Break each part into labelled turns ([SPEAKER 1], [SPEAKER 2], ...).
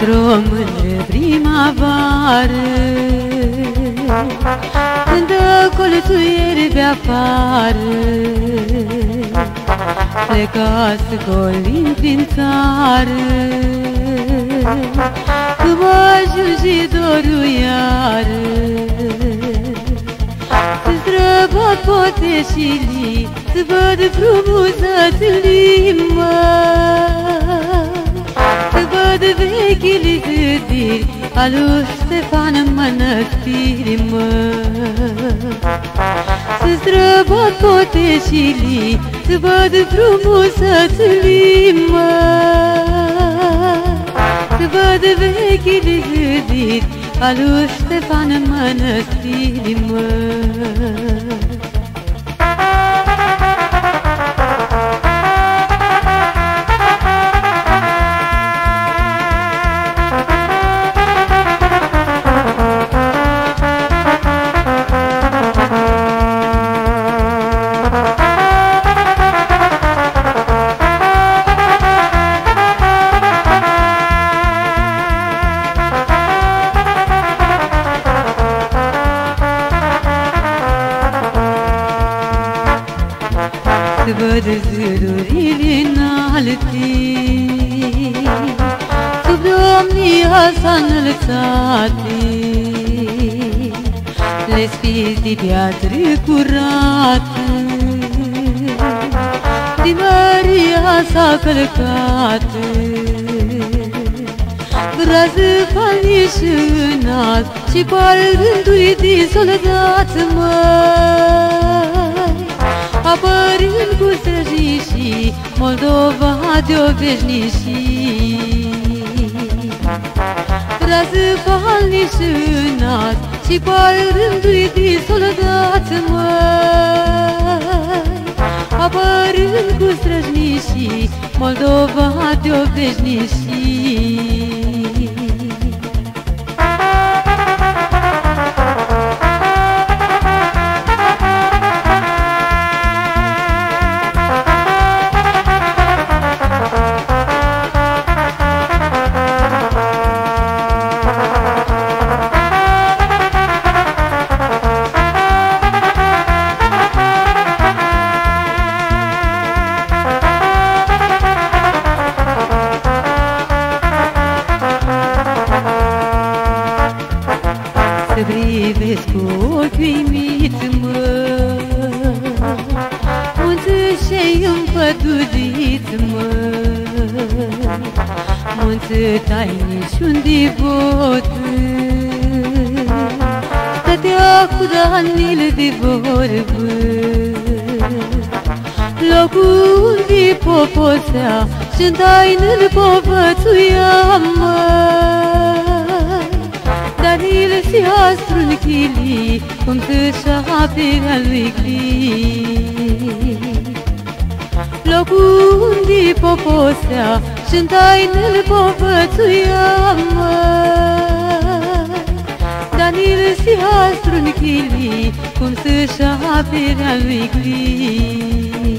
[SPEAKER 1] Într-o mândră primăvară. Când colțul ierbe afară Plecați colin prin țară. Cu bajul și dorul iară Să străbat poteșilii Să văd frumusețile mă să văd vechile zidiri Al lui Ștefan în mănăstiri, mă. Să străbat poteșilii Să văd frumusețile, mă. Să văd vechile zidiri Al lui Ștefan în mănăstiri, mă văd zârurile înalte Sub domnia sa înălțate Le sfiți de piatră curată Din Maria sa călcată Grază faniși înalt Și cu al rândului de soldat măi Apărând cu străjișii Moldova de-o veșnișii. Rază falniși înalt Și cu al rândului de soldat măi. Apărând cu străjnișii Moldova de-o veșnișii cu ochii miți, mă. Munți împăduriți, mă Munți tainici unde vot Stătea cu Danil de vorbă Locul unde poposea Și-n taină-l povățuia, măi Danil si astru chili Cum tâșa pe lui Cli Locul unde poposea Și-n taină-l povățuia, măi Danil si astru chili Cum tâșa pe lui Cli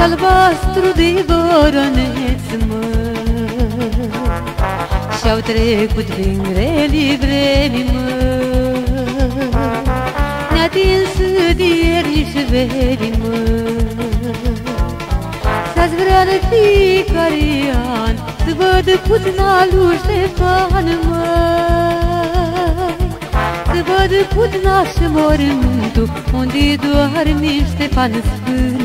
[SPEAKER 1] albastru de voroneț, mă. Și-au trecut prin greli vremi, mă. Ne-a atins de ieri și veri, mă. S-ați vrea de fiecare an Să văd putna lui Ștefan, măi să văd putna și mormântul Unde doarme Ștefan Sfântul